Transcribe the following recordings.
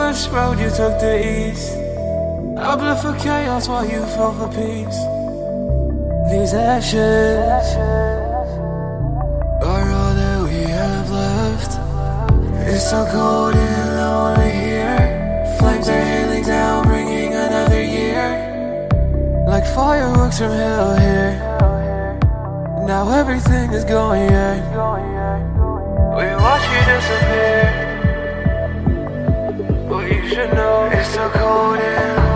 West road, you took the east. I bled for chaos while you fell for peace. These ashes are all that we have left. It's so cold and lonely here. Flames are hailing down, bringing another year. Like fireworks from hell here. Now everything is going, yeah. We watch you disappear should know. It's so cold and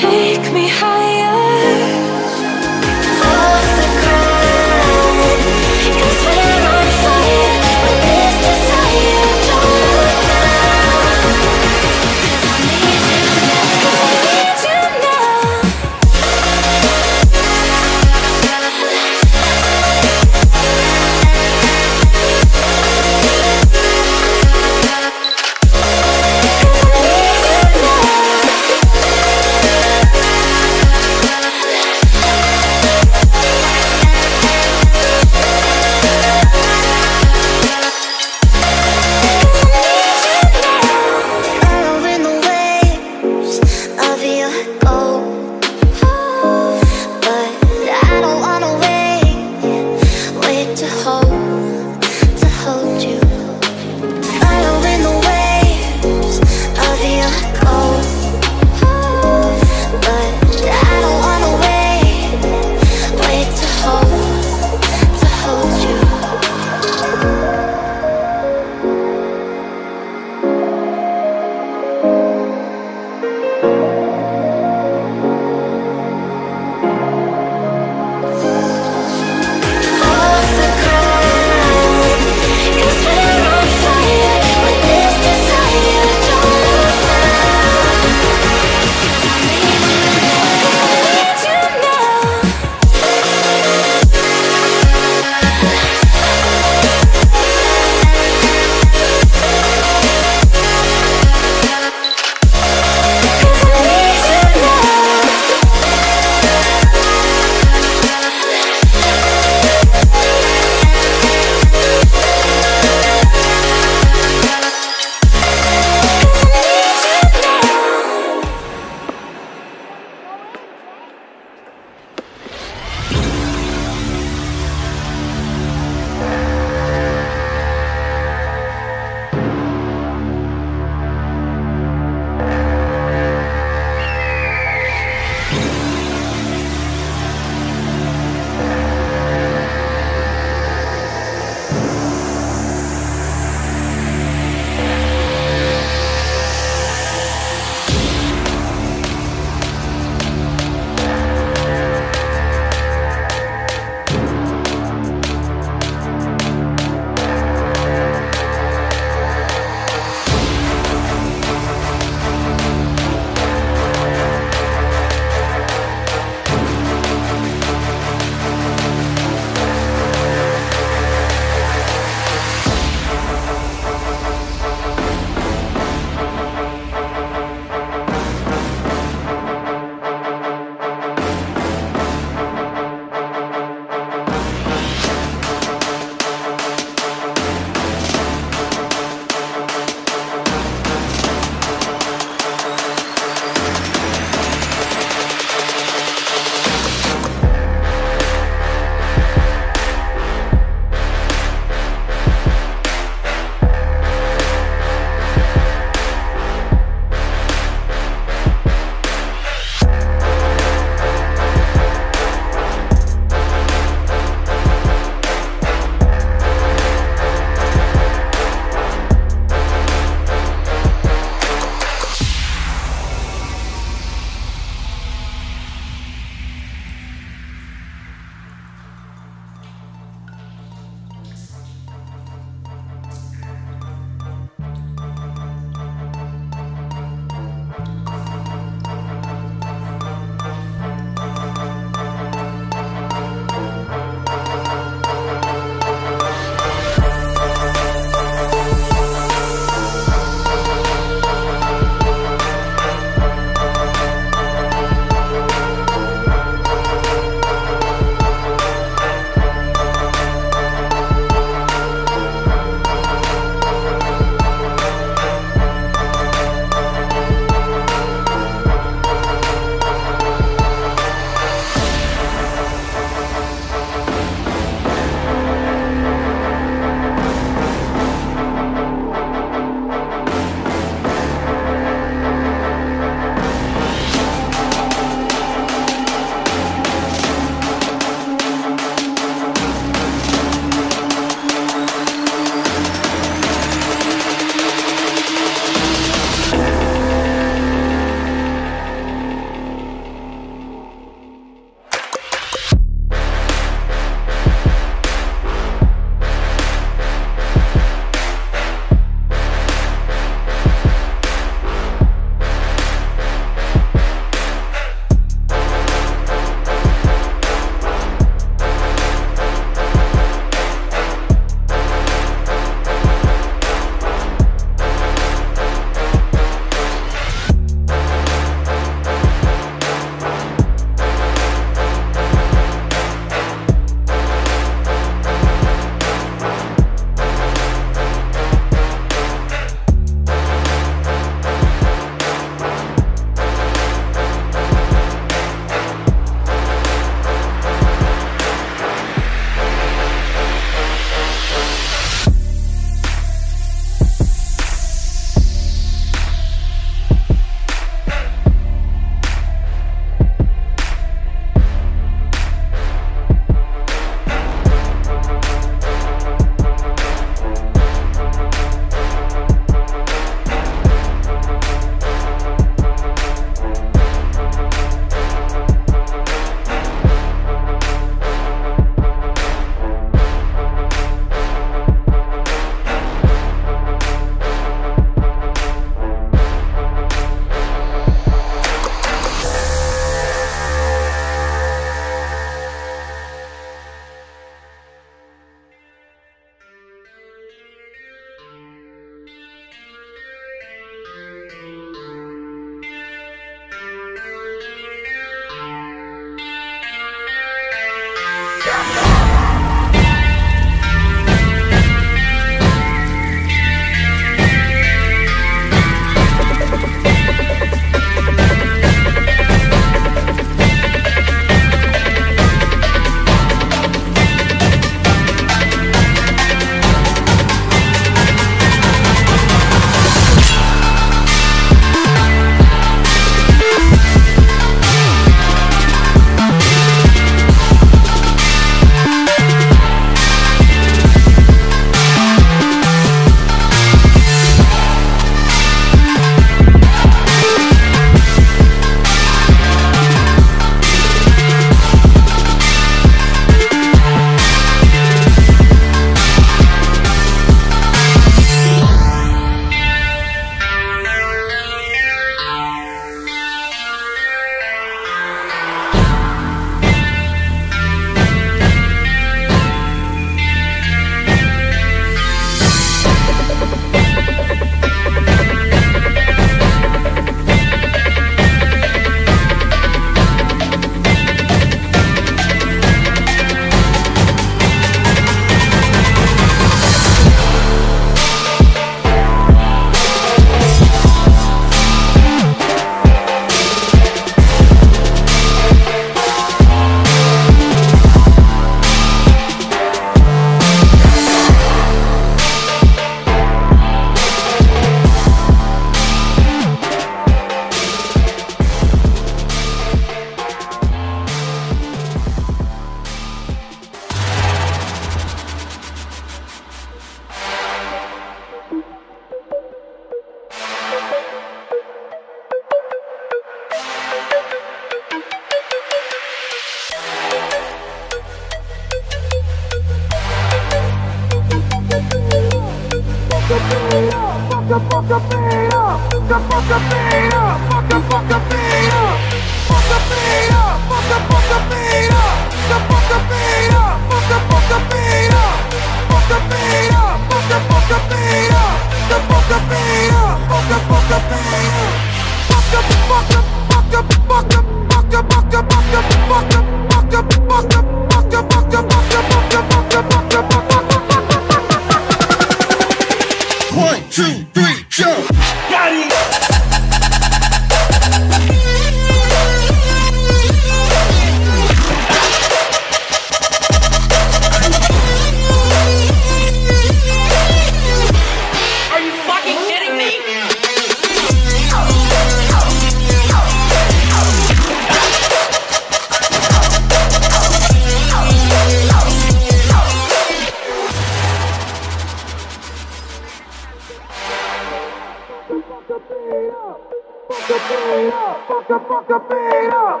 One,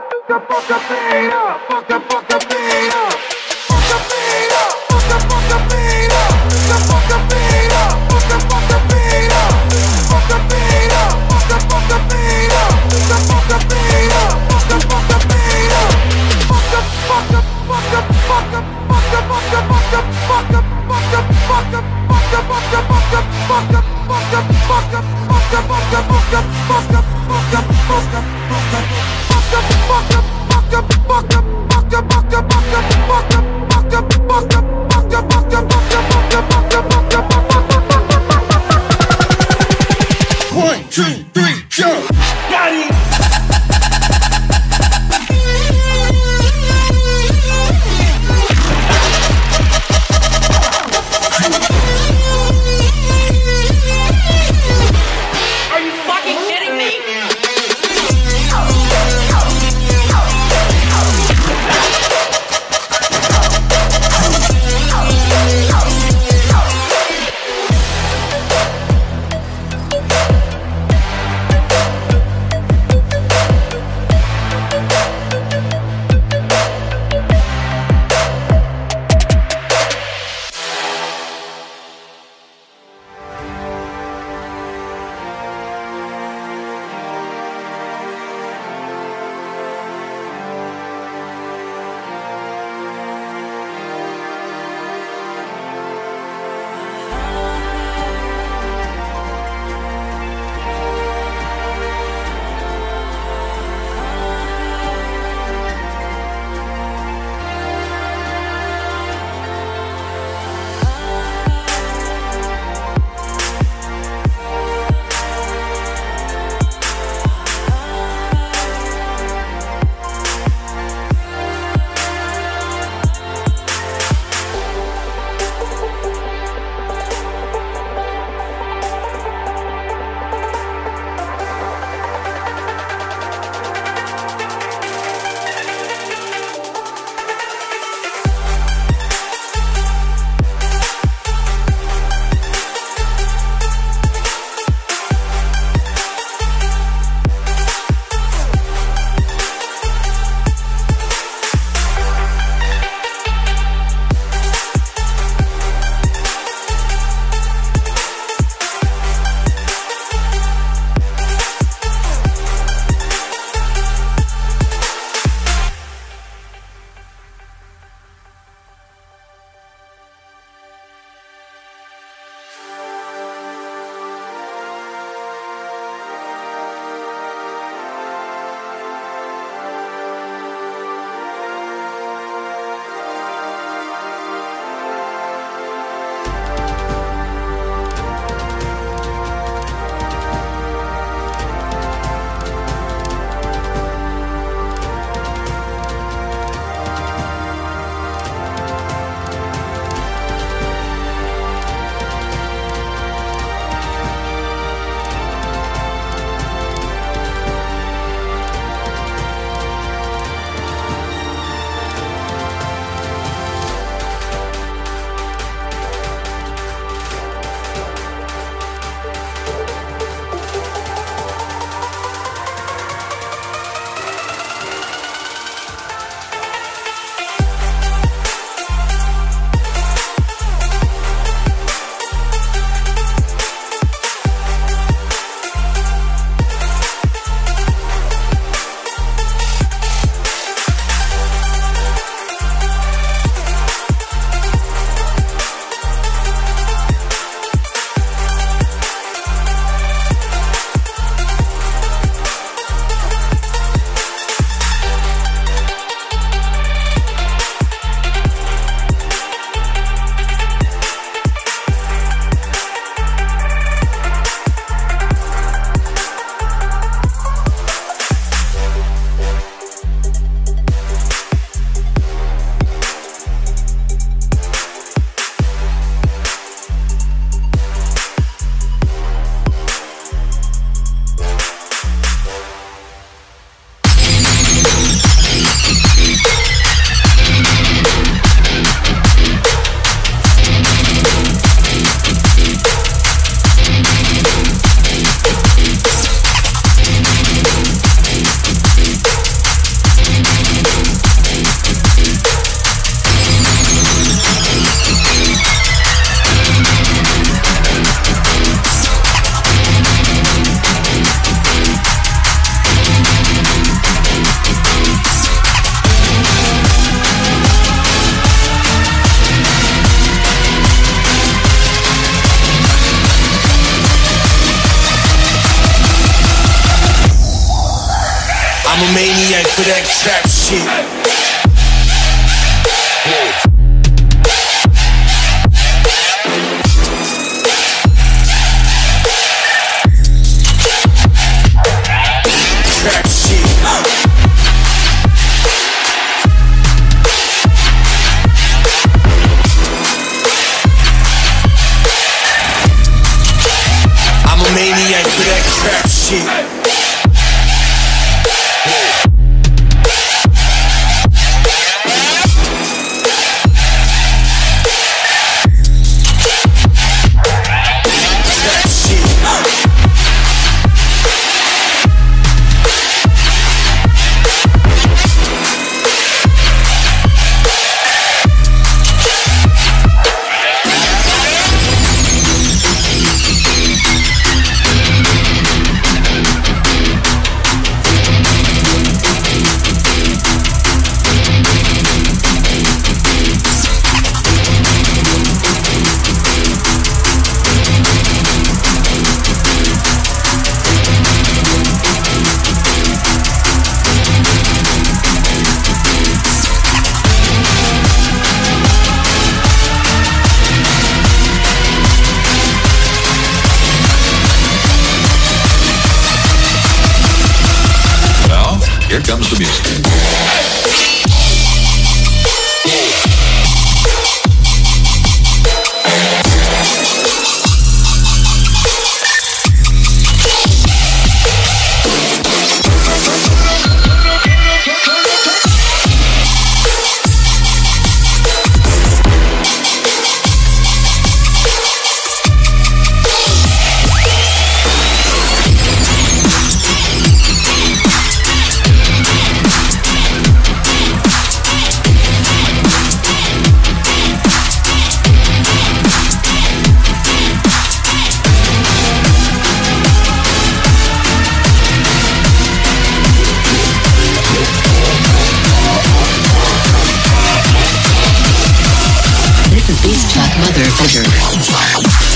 Beast Motherfucker. Motherfucker.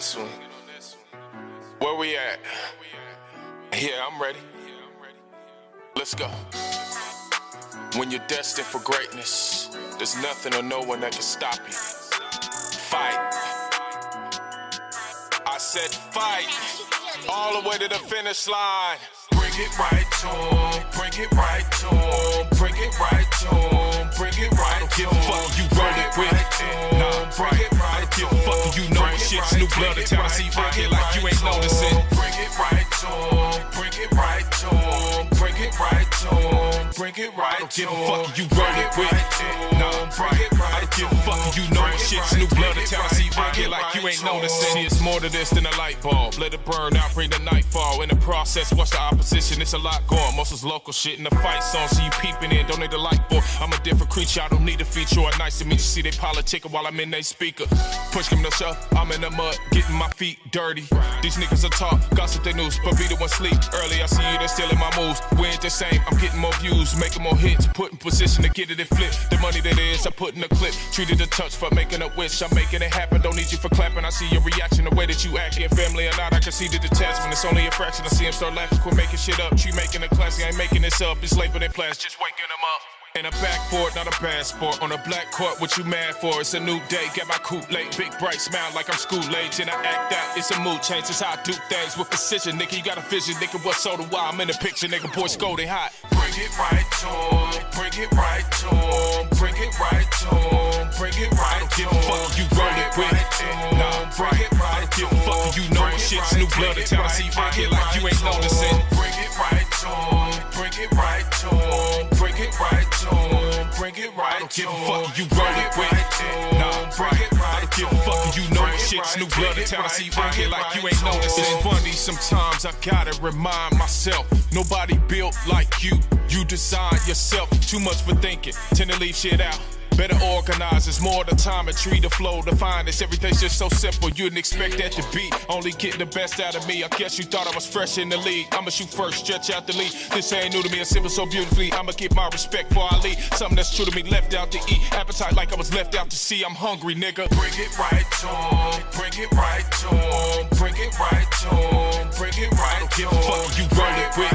This one. Where we at? Yeah, I'm ready. Let's go. When you're destined for greatness, there's nothing or no one that can stop you. Fight. I said fight. All the way to the finish line. Bring it right to him. Bring it right to him. Bring it right to him. Bring it right to him. Give a fuck you roll it with. Nah, bring it right. Give a fuck you shit's new blood. I see here like you ain't noticing. Bring it right to it right. I don't give a fuck you roll it with. Nah, it right. I don't give a fuck you know this shit's new blood. The town I see right here like you ain't noticing. See, it's more to this than a light bulb. Let it burn out, bring the nightfall. In the process, watch the opposition. It's a lot going. Most is local shit in the fight song. So you peeping in, don't need a light bulb. I'm a different creature. I don't need a feature. Or nice to meet you. See they politicking while I'm in they speaker. Push them to shove. I'm in the mud, getting my feet dirty. These niggas are talk, gossip they news, but be the one sleep early. I see you, they're stealing my moves. We ain't the same. I'm getting more views, making more hits, put in position to get it and flip. The money that is, I put in a clip. Treated a touch for making a wish. I'm making it happen. Don't need you for clapping. I see your reaction, the way that you act, acting. Family or not, I can see the detachment. It's only a fraction. I see him start laughing. Quit making shit up. She making a classy. Ain't making this up. It's labeled in class. Just waking them up. In a back for it, not a passport. On a black court, what you mad for? It's a new day, get my coupe late. Big bright smile like I'm school age. And I act out, it's a mood change. It's how I do things with precision. Nigga, you got a vision. Nigga, what so do I? I'm in the picture, nigga. Boy, scolding hot. Bring it right to him. Bring it right to him. Bring it right to him. Bring it right I don't give a fuck you roll it with. Nah, bring it right to don't give a fuck you know shit's new blood. The town I see right here like you ain't noticing. Bring it right to him. Bring it right to him. It right to him. Bring it right I don't give a fuck you roll it with. Nah, bring it right I don't give a fuck you know shit's new blood. The town I see right here like you ain't noticing. It's funny sometimes I gotta remind myself. Nobody built like you. You design yourself. Too much for thinking. Tend to leave shit out. Better organize, it's more the time and tree the flow to find this. Everything's just so simple, you didn't expect that to be. Only getting the best out of me. I guess you thought I was fresh in the league. I'ma shoot first, stretch out the lead. This ain't new to me, I simple so beautifully. I'ma get my respect for Ali. Something that's true to me, left out to eat. Appetite like I was left out to see. I'm hungry, nigga. Bring it right to him. Bring it right to him. Bring it right to him. Bring it right give a fuck you roll it with.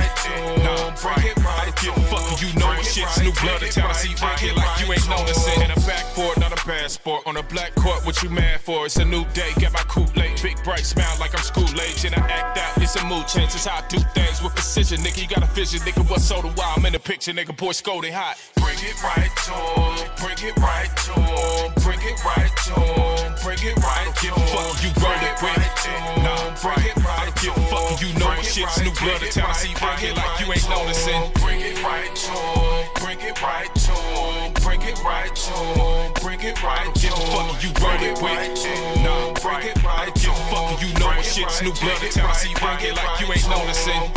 Nah, bring it right I don't give a fuck you know shit's new blood. The town I see right here like you ain't noticing. In a back for it, not a passport. On a black court, what you mad for? It's a new day, got my coupe late. Big bright smile like I'm school age. And I act out, it's a mood change. It's how I do things with precision. Nigga, you got a vision. Nigga, what's so do I? I'm in the picture, nigga, boy, scolding hot. Bring it right to. Bring it right to. Bring it right to. Bring it right I don't give a fuck you roll it with. Nah, bring it right I don't give a fuck you know shit's new blood. The town I see right here like you ain't noticing. Bring it right to him. Bring it right to him. Bring it right to him. Bring it right I don't give a fuck you roll it with. Nah, bring it right I don't give a fuck you know shit's new blood. The town I see right here like you ain't noticing.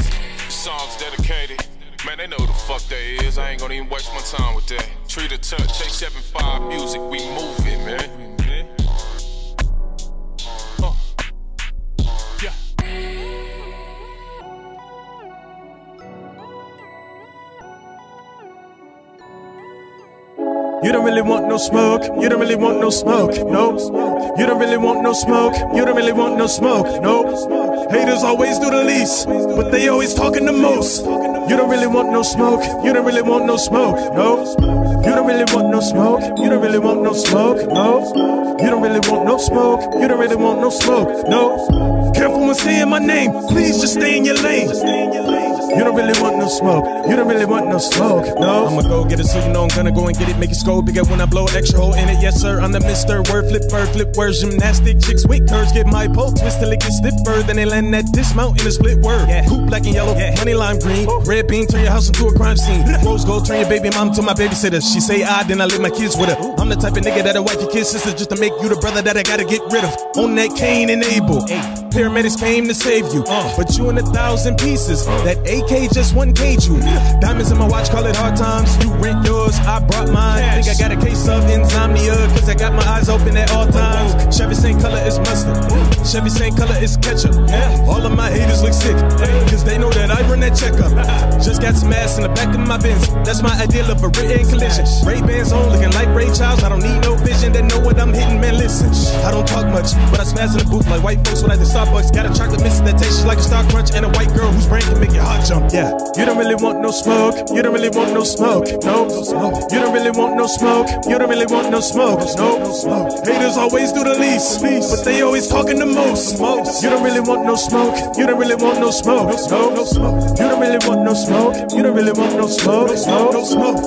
Song's dedicated. Man, they know who the fuck they is. I ain't gonna even waste my time with that. Treat a touch, J75 music, we move it, man. You don't really want no smoke. You don't really want no smoke. No. You don't really want no smoke. You don't really want no smoke. No. Haters always do the least, but they always talking the most. You don't really want no smoke. You don't really want no smoke. No. You don't really want no smoke. You don't really want no smoke. No. You don't really want no smoke. You don't really want no smoke. No. Careful when saying my name. Please just stay in your lane. You don't really want no smoke. You don't really want no smoke. No. I'ma go get it so you know I'm gonna go and get it. Make it scope bigger when I blow an extra hole in it. Yes, sir. I'm the Mr. Word flip bird flip word gymnastic chicks with curves. Get my pole twist till it gets stiffer. Then they land that dismount in a split word. Yeah. Coupe black and yellow. Yeah. Money lime green. Red bean turn your house into a crime scene. Rose gold turn your baby mom to my babysitter. She say I, then I leave my kids with her. I'm the type of nigga that'll wife your kid's sister just to make you the brother that I gotta get rid of. On that Cain and Abel. Paramedics came to save you, uh. but you in a thousand pieces. Uh. That AK just one you. Diamonds in my watch, call it hard times. You rent yours, I brought mine. Think I got a case of insomnia, cause I got my eyes open at all times. Chevy same color as mustard. Chevy same color as ketchup. All of my haters look sick, cause they know that I run that checkup. Just got some ass in the back of my Benz. That's my ideal of a written collision. Ray Bans on, looking like Ray Charles. I don't need no vision, they know what I'm hitting, man. Listen, I don't talk much, but I smash in the booth like white folks when I do Starbucks. Got a chocolate mix that tastes like a Star Crunch and a white girl whose brain can make your heart jump. Yeah, you don't really want no smoke. You don't really want no smoke. No, you don't really want no smoke. You don't really want no smoke. No, haters always do the least, but they always talking the most. You don't really want no smoke. You don't really want no smoke. No, you don't really want no smoke. You don't really want no smoke. No,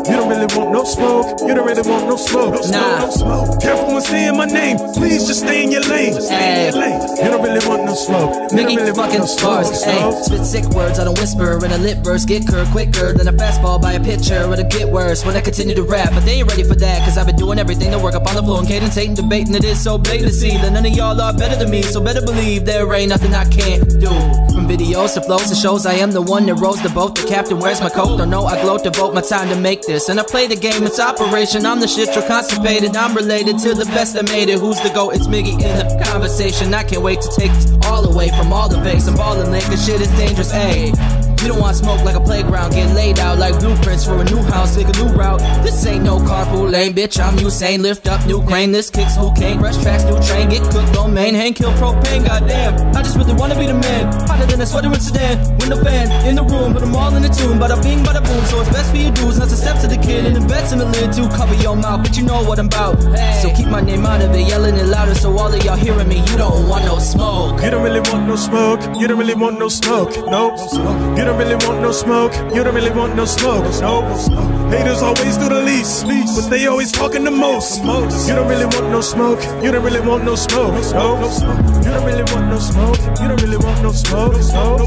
you don't really want no smoke. You don't really want no smoke. Nah. Careful when saying my name. Please just stay in your lane. Stay in your lane. You don't really want no smoke. You don't really want fucking no smoke. No. spit sick words, I don't whisper. In a lit verse, get cur quicker than a fastball by a pitcher. It'll get worse when I continue to rap. But they ain't ready for that, cause I've been doing everything to work up on the floor and cadence, hating, debating. It is so blatant to see that none of y'all are better than me. So better believe there ain't nothing I can't do. From videos to flows to shows, I am the one that rows the boat. The captain wears my coat. Don't know, I gloat, devote my time to make this. And I play the game, it's operation. I'm the shit, you're constipated. I'm related to the best that made it. Who's the goat? It's Miggy in the conversation. I can't wait to take all away from all the fakes. I'm ballin' late, cause shit is dangerous, ayy. You don't want smoke like a playground, getting laid out like blueprints for a new house, take a new route. This ain't no carpool lane, bitch. I'm Usain, lift up new grain. This kicks who came, rush tracks, new train, get cooked on main, hang, kill propane. Goddamn, I just really wanna be the man, hotter than a sweater in Sedan. Window fan in the room, put them all in the tune. Bada bing, bada boom. So it's best for you dudes not to step to the kid and invest in the lid to cover your mouth, but you know what I'm about. So keep my name out of it, yelling it louder, so all of y'all hearing me. You don't want no smoke. You don't really want no smoke. You don't really want no smoke. No. Don't really want no smoke. You don't really want no smoke. No. Haters always do the least, but they always talking the most. You don't really want no smoke. You don't really want no smoke. No. You don't really want no smoke. You don't really want no smoke. No.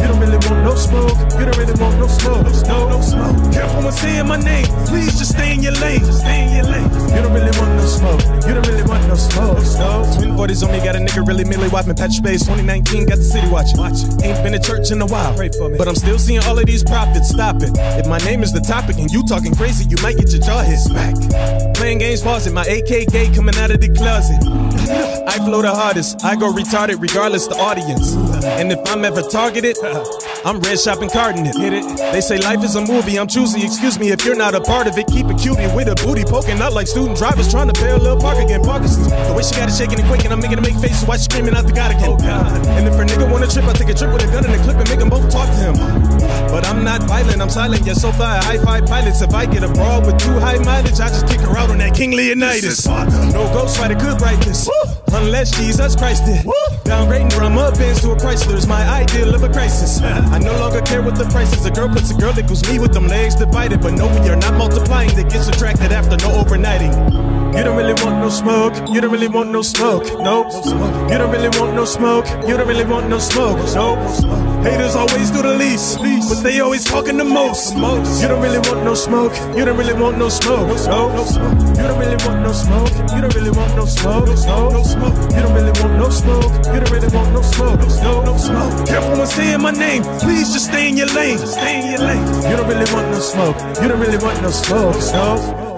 You don't really want no smoke. You don't really want no smoke. No. Careful when saying my name. Please just stay in your lane. Stay in your lane. You don't really want no smoke. You don't really want no smoke. No. Twin bodies on me got a nigga really merely watching Patch Space 2019 got the city watching. Ain't been to church in a while. But I'm still seeing all of these prophets. Stop it. If my name is the topic and you talking crazy, you might get your jaw hit smack. Playing games, pause it. My AKK coming out of the closet. I flow the hardest. I go retarded regardless the audience. And if I'm ever targeted, I'm red shopping carding it. Get it? They say life is a movie. I'm choosy. Excuse me if you're not a part of it. Keep it cutie with a booty poking out like student drivers trying to bail Lil Parker getting Parkinson's. The way she got it shaking and quaking, I'm making her make faces while screaming out the God again. Oh God. And if her nigga wanna trip, I take a trip with a gun and a clip and make them both talk to him. But I'm not violent, I'm silent, yet so far high five pilots. If I get a broad with too high mileage, I just kick her out on that King Leonidas. No ghost fighter could write this. Unless Jesus Christ did. Downgrading from a Benz to a Chrysler's my ideal of a crisis. I no longer care what the price is. A girl puts a girl that equals me with them legs divided. But no, we are not multiplying. That gets subtracted after no overnighting. You don't really want no smoke. You don't really want no smoke. No. You don't really want no smoke. You don't really want no smoke. No. Haters always do the least, but they always talking the most. You don't really want no smoke. You don't really want no smoke. No. You don't really want no smoke. You don't really want no smoke. No. Smoke You don't really want no smoke. You don't really want no smoke. No. No smoke. Careful when saying my name. Please just stay in your lane. Stay in your lane. You don't really want no smoke. You don't really want no smoke. No.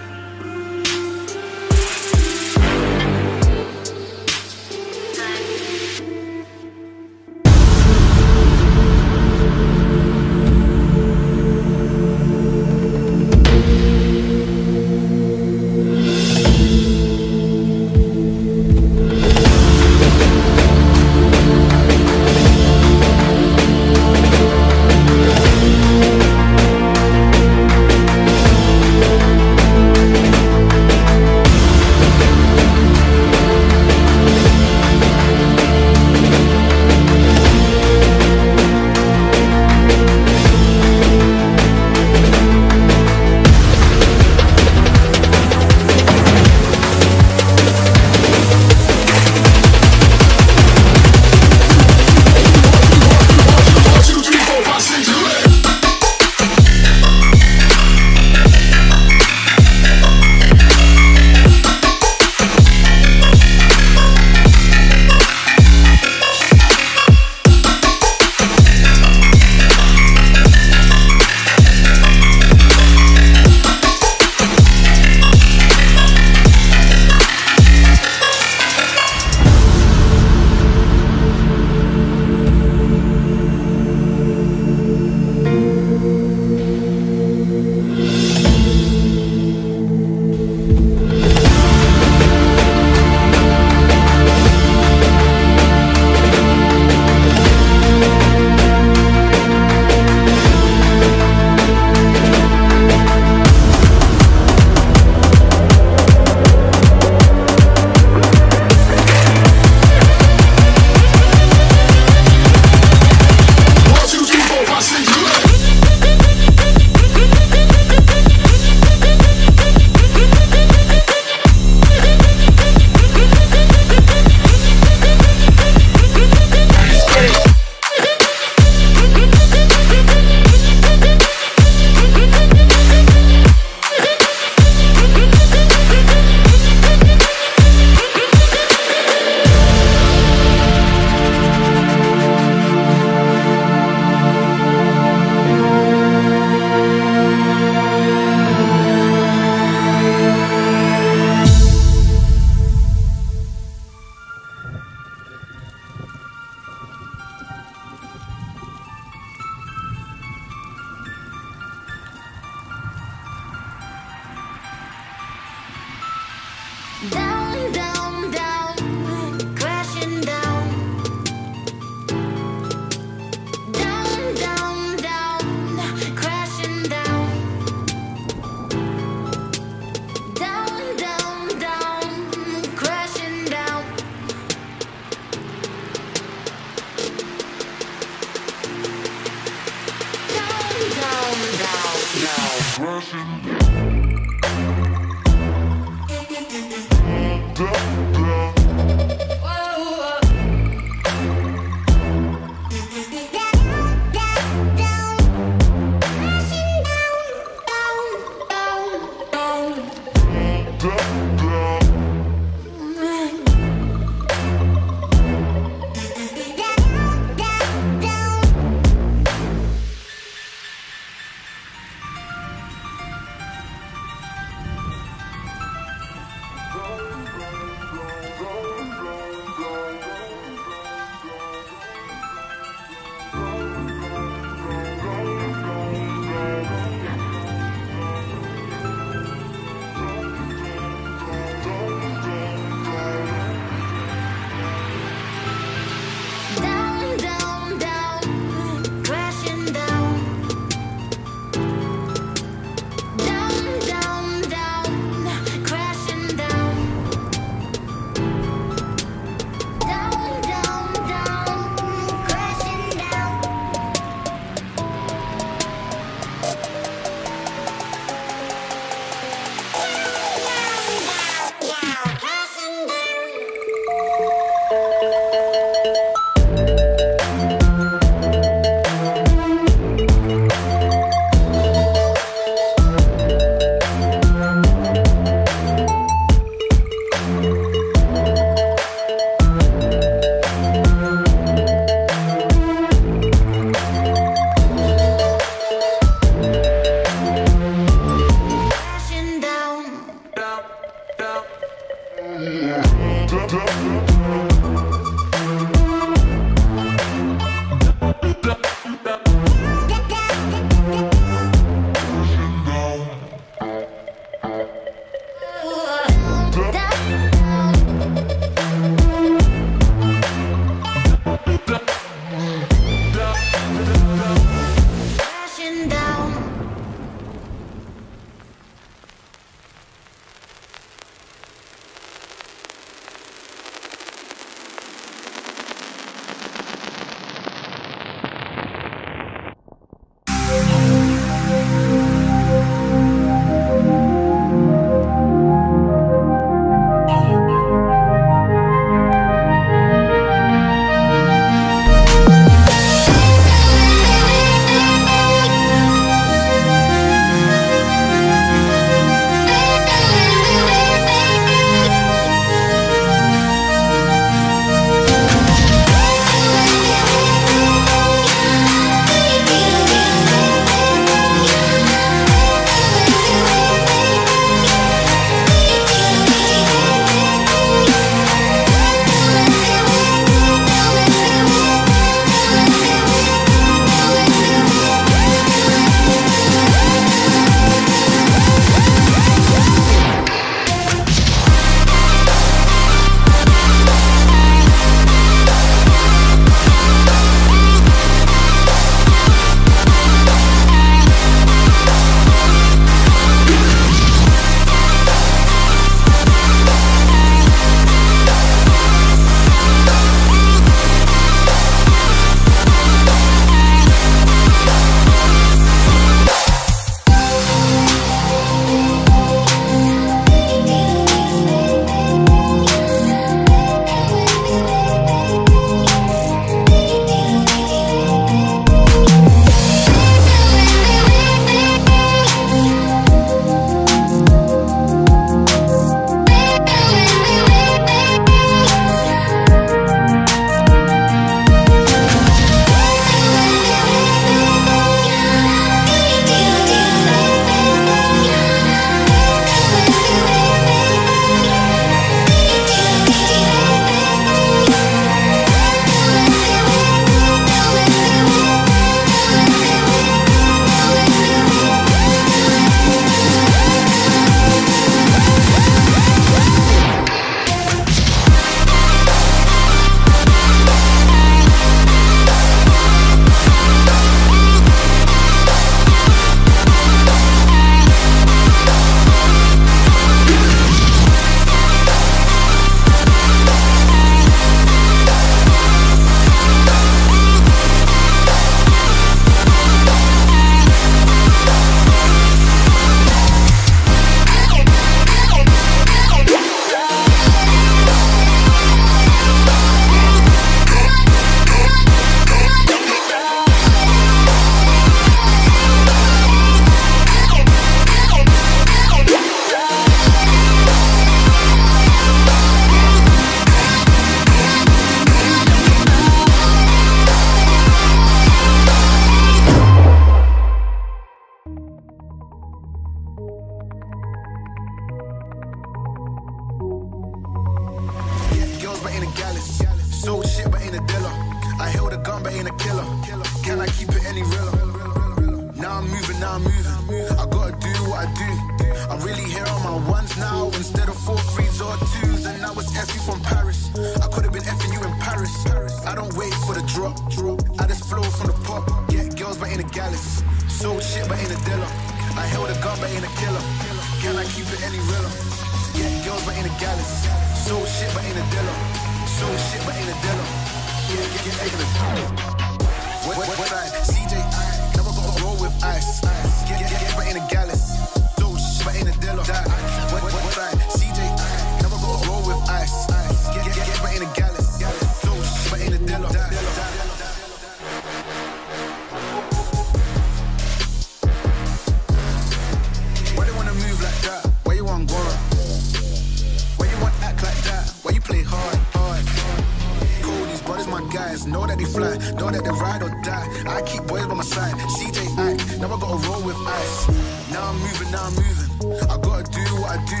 eyes. Know that they fly, know that they ride or die. I keep boys by my side. CJ Ike, now I gotta roll with ice. Now I'm moving, now I'm moving. I gotta do what I do.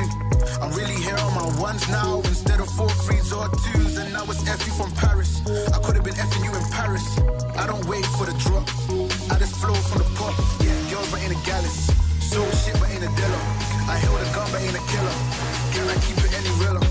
I'm really here on my ones now instead of four threes or twos. And now it's effing you from Paris. I could have been effing you in Paris. I don't wait for the drop. I just flow from the pop. Yeah, girls but ain't a gallus. So shit but ain't a dealer. I held a gun but ain't a killer. Can I keep it any realer?